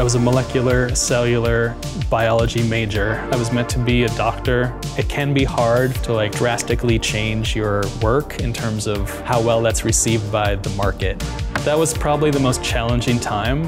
I was a molecular cellular biology major. I was meant to be a doctor. It can be hard to like drastically change your work in terms of how well that's received by the market. That was probably the most challenging time.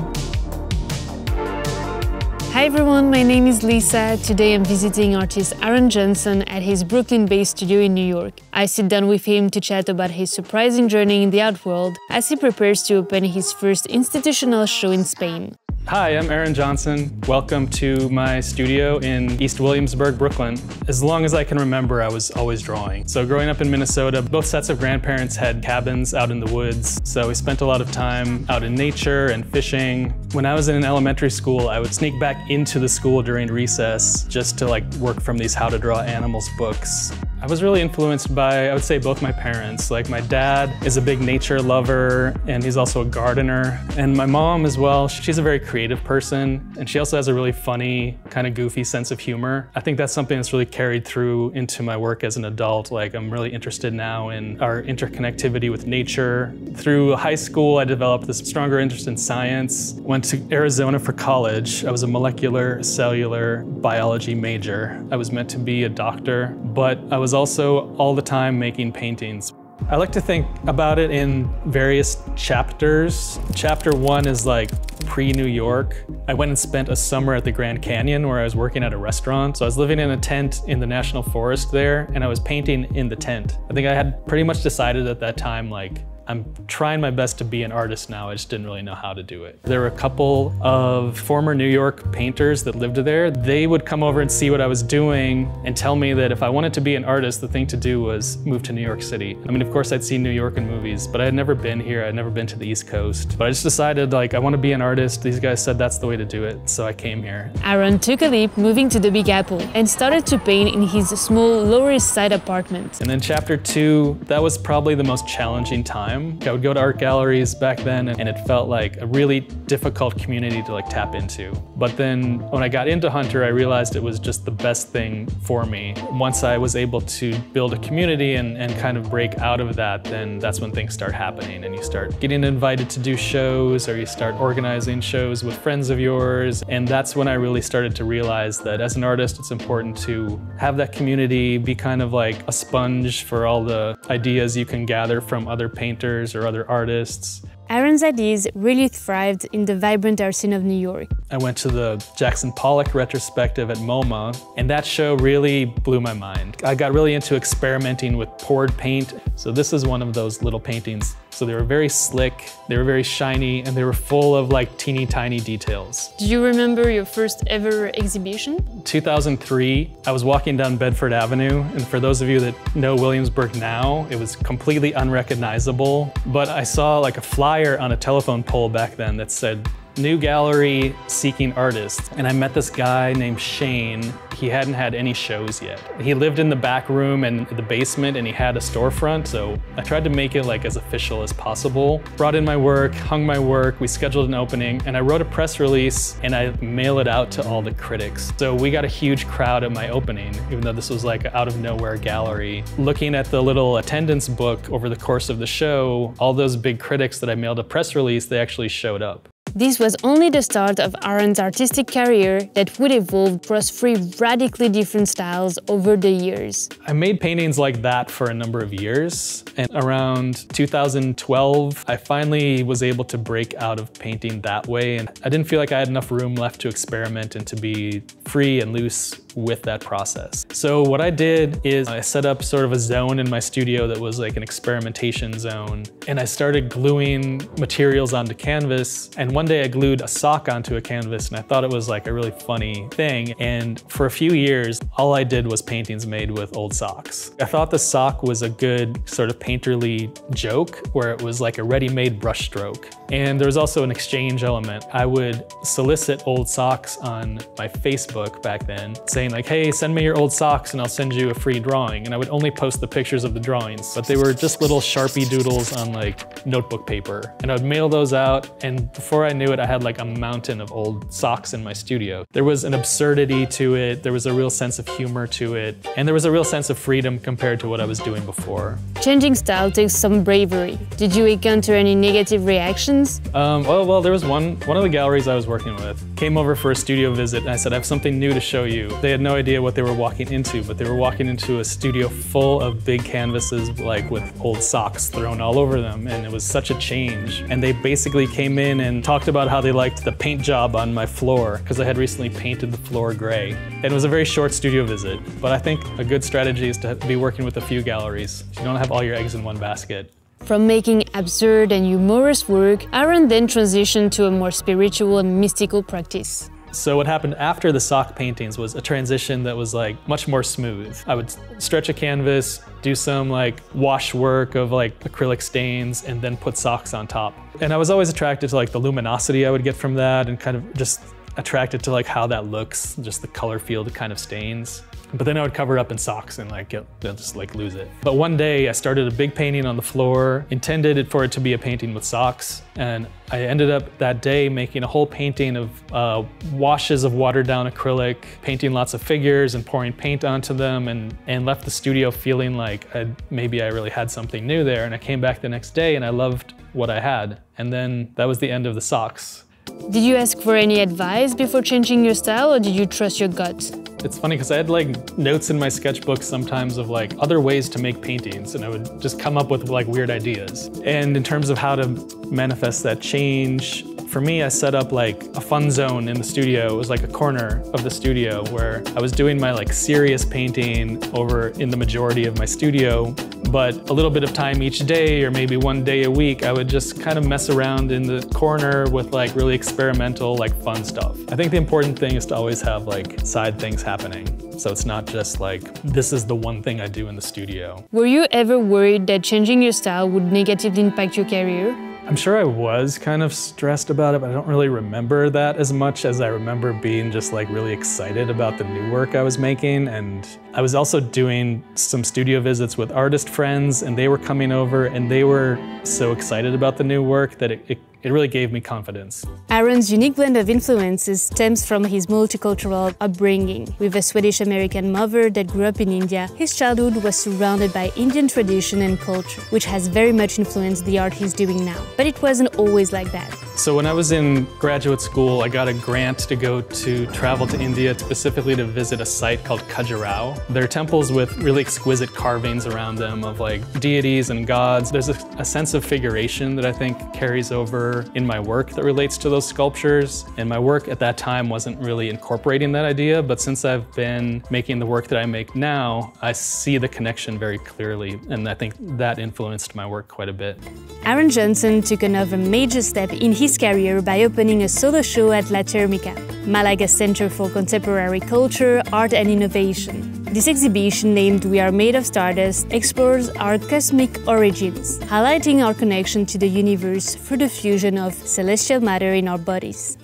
Hi everyone, my name is Lisa. Today I'm visiting artist Aaron Johnson at his Brooklyn-based studio in New York. I sit down with him to chat about his surprising journey in the art world as he prepares to open his first institutional show in Spain. Hi, I'm Aaron Johnson. Welcome to my studio in East Williamsburg, Brooklyn. As long as I can remember, I was always drawing. So growing up in Minnesota, both sets of grandparents had cabins out in the woods. So we spent a lot of time out in nature and fishing. When I was in elementary school, I would sneak back into the school during recess just to like work from these how to draw animals books. I was really influenced by, I would say, both my parents. Like my dad is a big nature lover and he's also a gardener. And my mom as well, she's a very creative person and she also has a really funny, kind of goofy sense of humor. I think that's something that's really carried through into my work as an adult. Like I'm really interested now in our interconnectivity with nature. Through high school, I developed this stronger interest in science. Went to Arizona for college. I was a molecular cellular biology major. I was meant to be a doctor, but I was also all the time making paintings. I like to think about it in various chapters. Chapter one is like pre-New York. I went and spent a summer at the Grand Canyon where I was working at a restaurant. So I was living in a tent in the National Forest there and I was painting in the tent. I think I had pretty much decided at that time like I'm trying my best to be an artist now, I just didn't really know how to do it. There were a couple of former New York painters that lived there. They would come over and see what I was doing and tell me that if I wanted to be an artist, the thing to do was move to New York City. I mean, of course I'd seen New York in movies, but I had never been here. I'd never been to the East Coast. But I just decided like, I want to be an artist. These guys said that's the way to do it, so I came here. Aaron took a leap moving to the Big Apple and started to paint in his small Lower East Side apartment. And then chapter two, that was probably the most challenging time time. I would go to art galleries back then and it felt like a really difficult community to like tap into. But then when I got into Hunter, I realized it was just the best thing for me. Once I was able to build a community and, and kind of break out of that, then that's when things start happening and you start getting invited to do shows or you start organizing shows with friends of yours. And that's when I really started to realize that as an artist, it's important to have that community, be kind of like a sponge for all the ideas you can gather from other painters or other artists. Aaron's ideas really thrived in the vibrant art scene of New York. I went to the Jackson Pollock retrospective at MoMA, and that show really blew my mind. I got really into experimenting with poured paint. So this is one of those little paintings. So they were very slick, they were very shiny, and they were full of like teeny tiny details. Do you remember your first ever exhibition? 2003, I was walking down Bedford Avenue, and for those of you that know Williamsburg now, it was completely unrecognizable. But I saw like a flyer on a telephone pole back then that said new gallery seeking artists. And I met this guy named Shane. He hadn't had any shows yet. He lived in the back room and the basement and he had a storefront. So I tried to make it like as official as possible. Brought in my work, hung my work, we scheduled an opening and I wrote a press release and I mail it out to all the critics. So we got a huge crowd at my opening, even though this was like out of nowhere gallery. Looking at the little attendance book over the course of the show, all those big critics that I mailed a press release, they actually showed up. This was only the start of Aaron's artistic career that would evolve across three radically different styles over the years. I made paintings like that for a number of years, and around 2012, I finally was able to break out of painting that way, and I didn't feel like I had enough room left to experiment and to be free and loose with that process. So what I did is I set up sort of a zone in my studio that was like an experimentation zone, and I started gluing materials onto canvas, and one day I glued a sock onto a canvas and I thought it was like a really funny thing. And for a few years, all I did was paintings made with old socks. I thought the sock was a good sort of painterly joke where it was like a ready-made brushstroke. And there was also an exchange element. I would solicit old socks on my Facebook back then, saying like, hey, send me your old socks and I'll send you a free drawing. And I would only post the pictures of the drawings, but they were just little Sharpie doodles on like notebook paper. And I would mail those out. And before I knew it, I had like a mountain of old socks in my studio. There was an absurdity to it. There was a real sense of humor to it. And there was a real sense of freedom compared to what I was doing before. Changing style takes some bravery. Did you encounter any negative reactions? Um, well, well, there was one one of the galleries I was working with came over for a studio visit, and I said, "I have something new to show you." They had no idea what they were walking into, but they were walking into a studio full of big canvases, like with old socks thrown all over them, and it was such a change. And they basically came in and talked about how they liked the paint job on my floor because I had recently painted the floor gray. And it was a very short studio visit, but I think a good strategy is to be working with a few galleries. You don't have all your eggs in one basket. From making absurd and humorous work, Aaron then transitioned to a more spiritual and mystical practice. So what happened after the sock paintings was a transition that was like much more smooth. I would stretch a canvas, do some like wash work of like acrylic stains and then put socks on top. And I was always attracted to like the luminosity I would get from that and kind of just attracted to like how that looks, just the color field kind of stains. But then I would cover it up in socks and like get, just like lose it. But one day I started a big painting on the floor, intended for it to be a painting with socks. And I ended up that day making a whole painting of uh, washes of watered down acrylic, painting lots of figures and pouring paint onto them and, and left the studio feeling like I'd, maybe I really had something new there. And I came back the next day and I loved what I had. And then that was the end of the socks. Did you ask for any advice before changing your style or did you trust your gut? It's funny because I had like notes in my sketchbook sometimes of like other ways to make paintings and I would just come up with like weird ideas. And in terms of how to manifest that change, for me, I set up like a fun zone in the studio. It was like a corner of the studio where I was doing my like serious painting over in the majority of my studio. But a little bit of time each day or maybe one day a week, I would just kind of mess around in the corner with like really experimental, like fun stuff. I think the important thing is to always have like side things happening. So it's not just like, this is the one thing I do in the studio. Were you ever worried that changing your style would negatively impact your career? I'm sure I was kind of stressed about it, but I don't really remember that as much as I remember being just like really excited about the new work I was making. And I was also doing some studio visits with artist friends and they were coming over and they were so excited about the new work that it, it it really gave me confidence. Aaron's unique blend of influences stems from his multicultural upbringing. With a Swedish-American mother that grew up in India, his childhood was surrounded by Indian tradition and culture, which has very much influenced the art he's doing now. But it wasn't always like that. So when I was in graduate school, I got a grant to go to travel to India specifically to visit a site called Khajuraho. They're temples with really exquisite carvings around them of like deities and gods. There's a, a sense of figuration that I think carries over in my work that relates to those sculptures. And my work at that time wasn't really incorporating that idea, but since I've been making the work that I make now, I see the connection very clearly. And I think that influenced my work quite a bit. Aaron Johnson took another major step in his career by opening a solo show at La Térmica, Malaga Center for Contemporary Culture, Art and Innovation. This exhibition, named We Are Made of Stardust, explores our cosmic origins, highlighting our connection to the universe through the fusion of celestial matter in our bodies.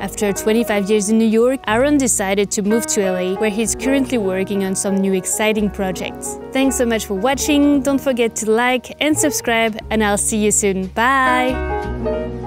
After 25 years in New York, Aaron decided to move to LA, where he's currently working on some new exciting projects. Thanks so much for watching, don't forget to like and subscribe, and I'll see you soon. Bye!